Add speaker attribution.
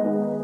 Speaker 1: you.